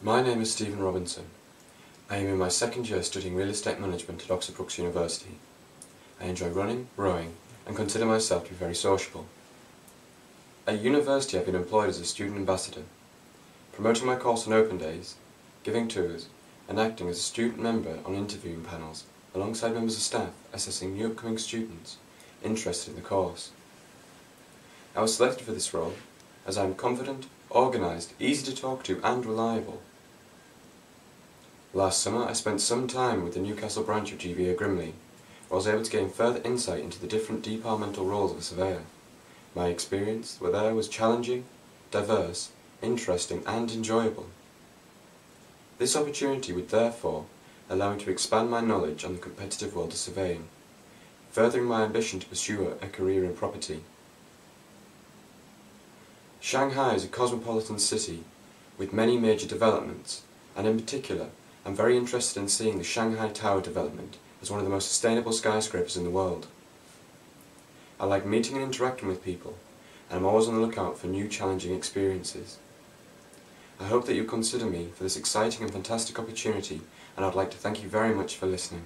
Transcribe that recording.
My name is Stephen Robinson. I am in my second year studying real estate management at Oxford Brookes University. I enjoy running, rowing, and consider myself to be very sociable. At university I've been employed as a student ambassador, promoting my course on open days, giving tours, and acting as a student member on interviewing panels alongside members of staff assessing new upcoming students interested in the course. I was selected for this role as I am confident, organised, easy to talk to and reliable. Last summer I spent some time with the Newcastle branch of GVA Grimley, where I was able to gain further insight into the different departmental roles of a surveyor. My experience there was challenging, diverse, interesting and enjoyable. This opportunity would therefore allow me to expand my knowledge on the competitive world of surveying, furthering my ambition to pursue a career in property. Shanghai is a cosmopolitan city with many major developments, and in particular, I'm very interested in seeing the Shanghai Tower development as one of the most sustainable skyscrapers in the world. I like meeting and interacting with people, and I'm always on the lookout for new challenging experiences. I hope that you consider me for this exciting and fantastic opportunity, and I'd like to thank you very much for listening.